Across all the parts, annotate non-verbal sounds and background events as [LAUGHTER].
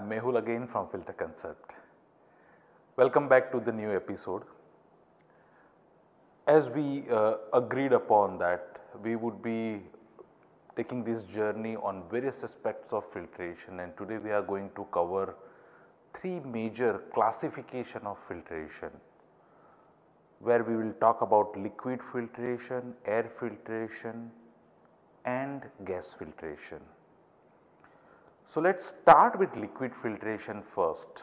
I'm Mehul again from Filter Concept. Welcome back to the new episode. As we uh, agreed upon that we would be taking this journey on various aspects of filtration and today we are going to cover three major classification of filtration where we will talk about liquid filtration, air filtration and gas filtration. So, let us start with liquid filtration first.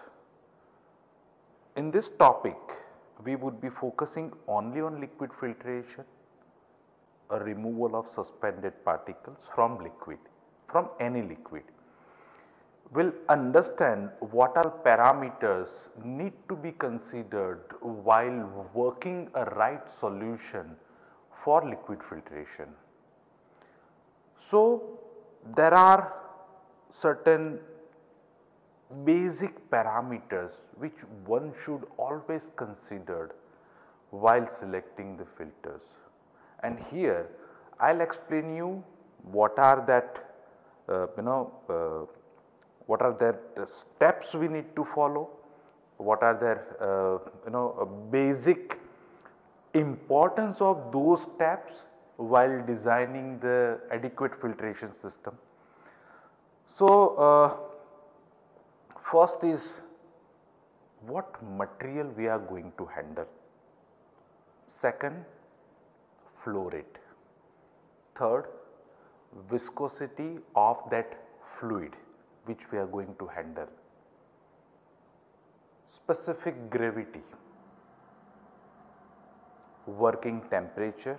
In this topic, we would be focusing only on liquid filtration, a removal of suspended particles from liquid, from any liquid. We will understand what are parameters need to be considered while working a right solution for liquid filtration. So, there are certain basic parameters which one should always consider while selecting the filters. And here I will explain you what are that uh, you know uh, what are the steps we need to follow, what are their uh, you know basic importance of those steps while designing the adequate filtration system. So, uh, first is what material we are going to handle. Second, flow rate. Third, viscosity of that fluid which we are going to handle. Specific gravity, working temperature,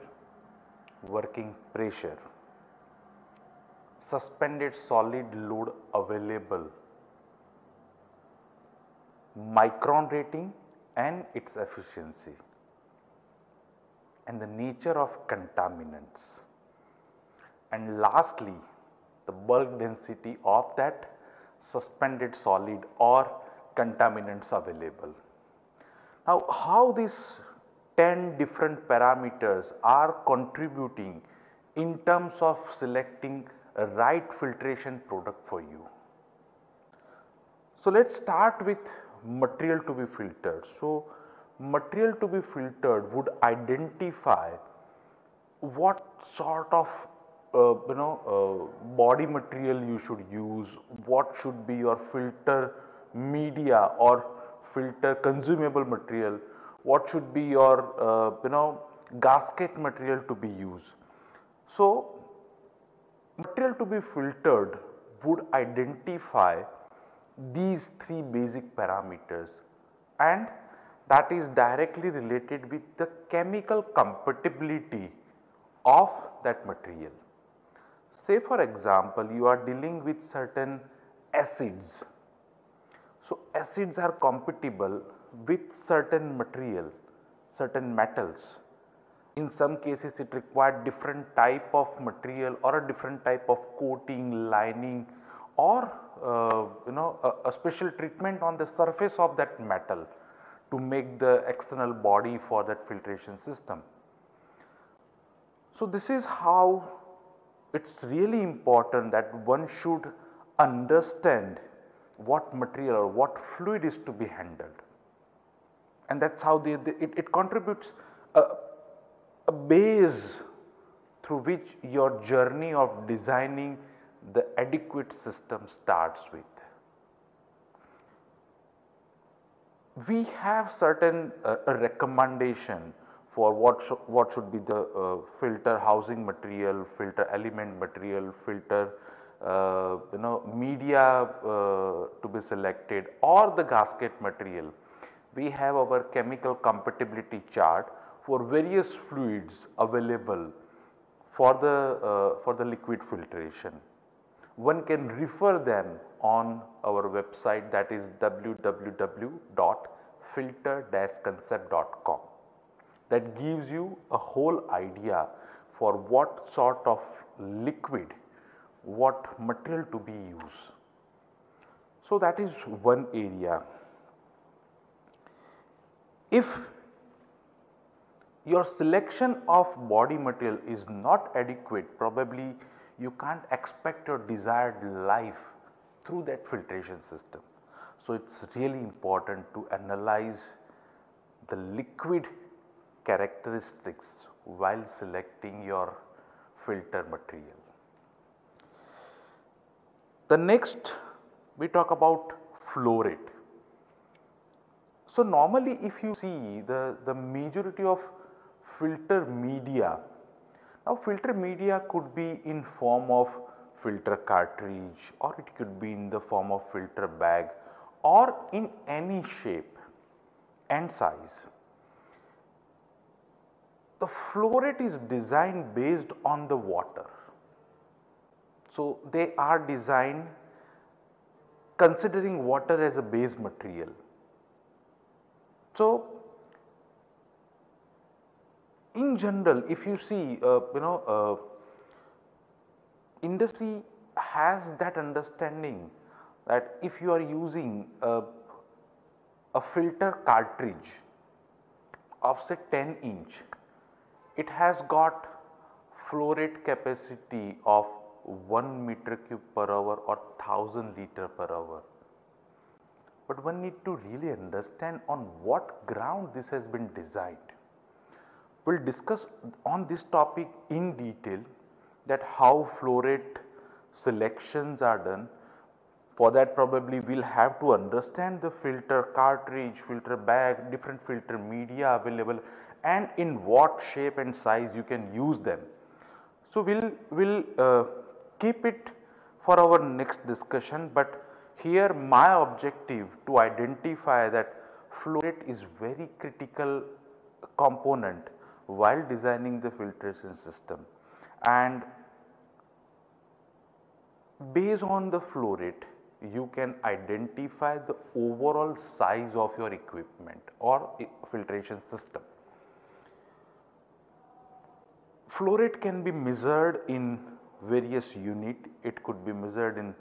working pressure suspended solid load available, micron rating and its efficiency. And the nature of contaminants. And lastly the bulk density of that suspended solid or contaminants available. Now how these 10 different parameters are contributing in terms of selecting right filtration product for you. So, let us start with material to be filtered. So, material to be filtered would identify what sort of uh, you know uh, body material you should use, what should be your filter media or filter consumable material, what should be your uh, you know gasket material to be used. So, material to be filtered would identify these three basic parameters and that is directly related with the chemical compatibility of that material. Say for example, you are dealing with certain acids. So, acids are compatible with certain material, certain metals in some cases it required different type of material or a different type of coating, lining or uh, you know a, a, special treatment on the surface of that metal to make the external body for that filtration system. So, this is how it is really important that one should understand what material or what fluid is to be handled and that is how they, it, it contributes uh, a base through which your journey of designing the adequate system starts with. We have certain uh, recommendation for what, sh what should be the uh, filter housing material, filter element material, filter uh, you know media uh, to be selected or the gasket material. We have our chemical compatibility chart for various fluids available for the, uh, for the liquid filtration. One can refer them on our website that is www.filter-concept.com that gives you a whole idea for what sort of liquid, what material to be used. So, that is one area. If your selection of body material is not adequate probably you can't expect your desired life through that filtration system. So, it is really important to analyze the liquid characteristics while selecting your filter material. The next we talk about flow rate. So, normally if you see the, the majority of filter media, now filter media could be in form of filter cartridge or it could be in the form of filter bag or in any shape and size. The flow rate is designed based on the water. So, they are designed considering water as a base material. So, in general if you see uh, you know uh, industry has that understanding that if you are using a, a filter cartridge of say 10 inch, it has got flow rate capacity of 1 meter cube per hour or 1000 liter per hour. But one need to really understand on what ground this has been designed. We will discuss on this topic in detail that how flow rate selections are done for that probably we will have to understand the filter cartridge, filter bag, different filter media available and in what shape and size you can use them. So, we will we'll, uh, keep it for our next discussion, but here my objective to identify that flow rate is very critical component while designing the filtration system and based on the flow rate you can identify the overall size of your equipment or filtration system. Flow rate can be measured in various unit, it could be measured in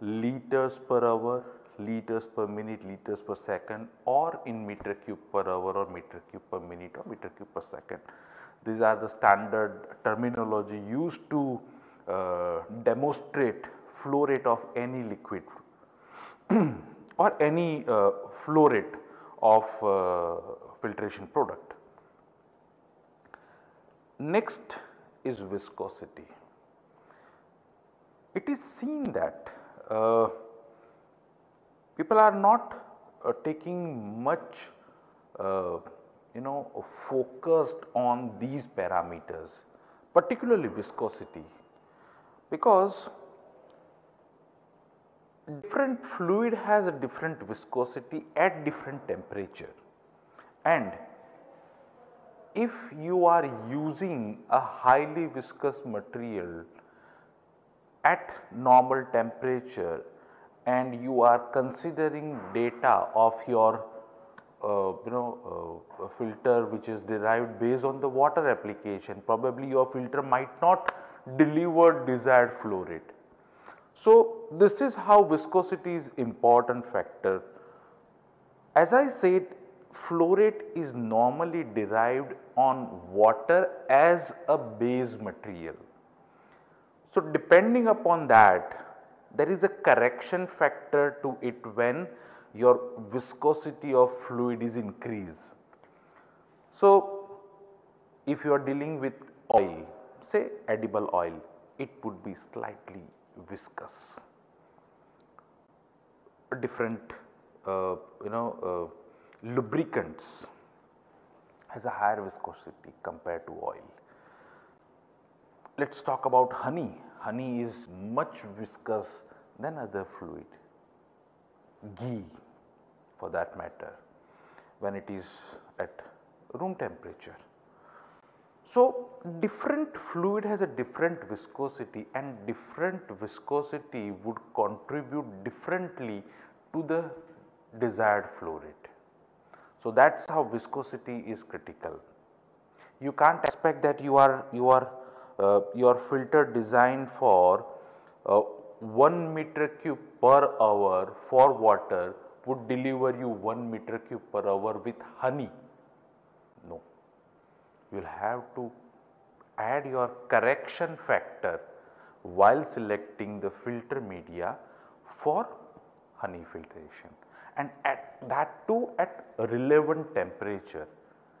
liters per hour, liters per minute, liters per second or in meter cube per hour or meter cube per minute or meter cube per second. These are the standard terminology used to uh, demonstrate flow rate of any liquid [CLEARS THROAT] or any uh, flow rate of uh, filtration product. Next is viscosity. It is seen that uh, people are not uh, taking much uh, you know focused on these parameters particularly viscosity. Because different fluid has a different viscosity at different temperature. And if you are using a highly viscous material at normal temperature and you are considering data of your uh, you know uh, filter which is derived based on the water application probably your filter might not deliver desired flow rate so, this is how viscosity is important factor. As I said flow rate is normally derived on water as a base material. So, depending upon that there is a correction factor to it when your viscosity of fluid is increased. So, if you are dealing with oil say edible oil it would be slightly viscous different uh, you know uh, lubricants has a higher viscosity compared to oil. Let us talk about honey. Honey is much viscous than other fluid, ghee for that matter when it is at room temperature. So, different fluid has a different viscosity and different viscosity would contribute differently to the desired flow rate. So, that is how viscosity is critical. You can't expect that you are you are uh, your filter designed for uh, 1 meter cube per hour for water would deliver you 1 meter cube per hour with honey. No, you will have to add your correction factor while selecting the filter media for honey filtration. And at that too at relevant temperature.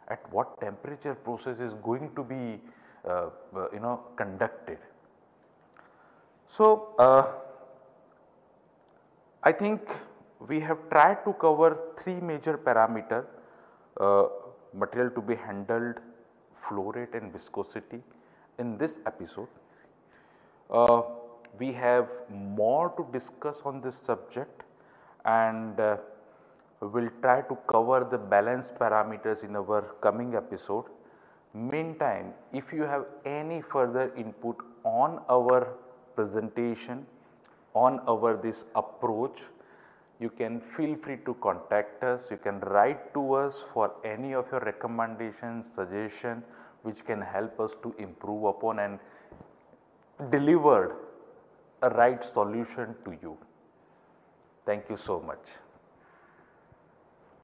At what temperature process is going to be uh, uh, you know conducted. So, uh, I think we have tried to cover three major parameter uh, material to be handled flow rate and viscosity in this episode. Uh, we have more to discuss on this subject and uh, we will try to cover the balance parameters in our coming episode. Meantime, if you have any further input on our presentation, on our this approach, you can feel free to contact us, you can write to us for any of your recommendations, suggestion which can help us to improve upon and deliver a right solution to you. Thank you so much.